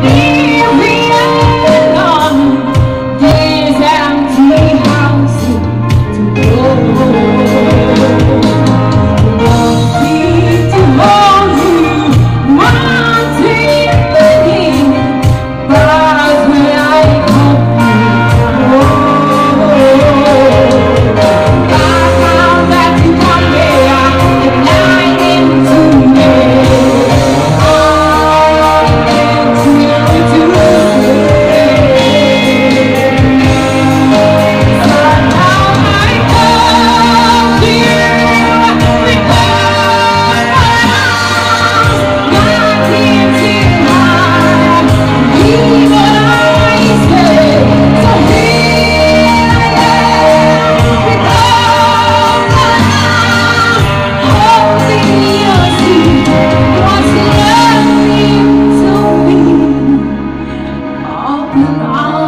be 아.